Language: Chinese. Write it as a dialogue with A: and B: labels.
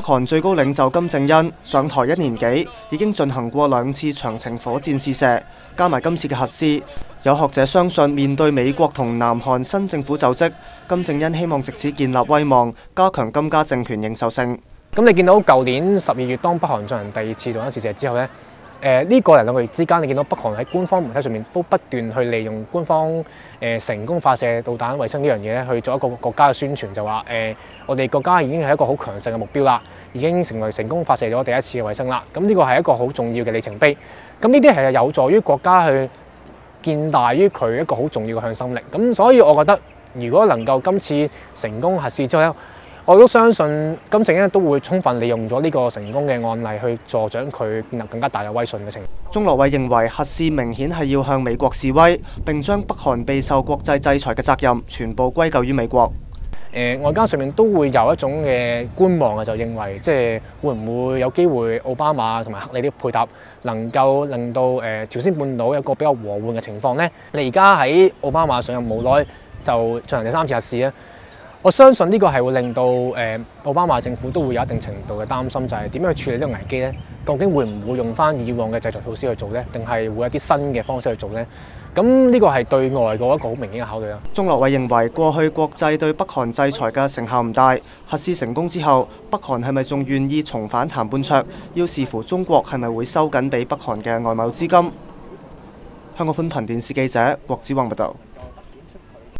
A: 北韓最高領袖金正恩上台一年幾，已經進行過兩次長程火箭試射，加埋今次嘅核試，有學者相信面對美國同南韓新政府就職，金正恩希望藉此建立威望，加強金家政權認受性。
B: 咁你見到舊年十二月當北韓進行第二次同一試射之後呢，誒、呢、個零兩個月之間，你見到北韓喺官方媒體上面都不斷去利用官方誒、成功發射導彈衛星呢樣嘢咧，去做一個國家嘅宣傳，就話誒、我哋國家已經係一個好強勢嘅目標啦，已經成為成功發射咗第一次嘅衛星啦。咁呢個係一個好重要嘅里程碑。咁呢啲係有助於國家去建大於佢一個好重要嘅向心力。咁所以我覺得，如果能夠今次成功核試之後，我都相信金正恩都會充分利用咗呢個成功嘅案例去助長佢建立更加大嘅威信嘅情況。
A: 鍾樂偉認為核試明顯係要向美國示威，並將北韓備受國際制裁嘅責任全部歸咎於美國。
B: 誒、呃、外交上面都會有一種嘅觀望啊，就認為即係會唔會有機會奧巴馬同埋克里啲配搭能夠令到誒、呃、朝鮮半島有一個比較和緩嘅情況呢？你而家喺奧巴馬上任冇耐就進行第三次核試咧。我相信呢個係會令到誒奧巴馬政府都會有一定程度嘅擔心，就係點樣去處理呢個危機呢？究竟會唔會用翻以往嘅制裁措施去做呢？定係會有啲新嘅方式去做呢？咁呢個係對外嘅一個好明顯嘅考慮啦。
A: 鍾樂偉認為過去國際對北韓制裁嘅成效唔大，核試成功之後，北韓係咪仲願意重返談判桌，要視乎中國係咪會收緊俾北韓嘅外貿資金。香港寬頻電視記者郭子宏報道。